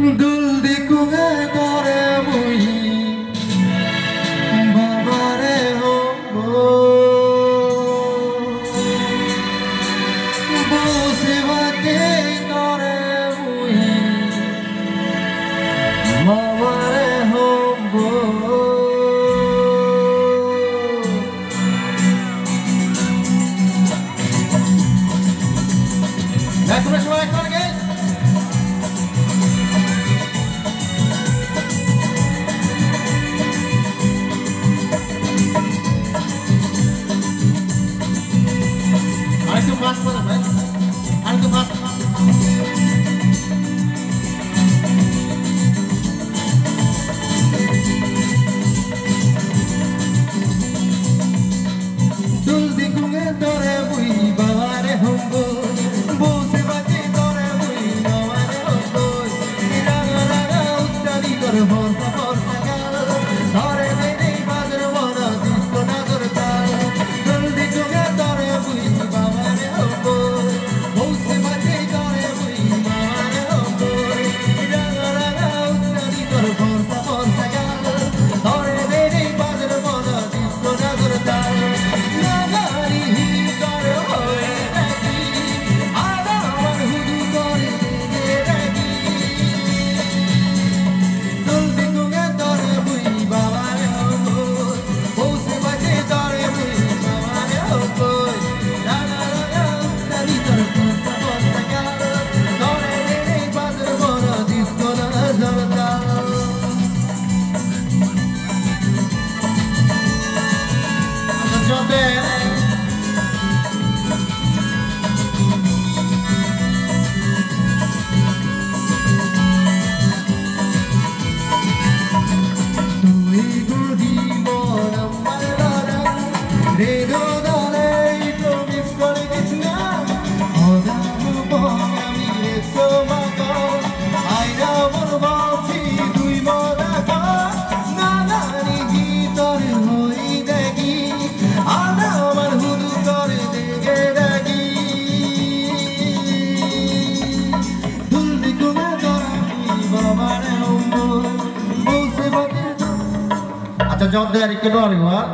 Gul दिखुए Gore hor javobgarlikka doring bor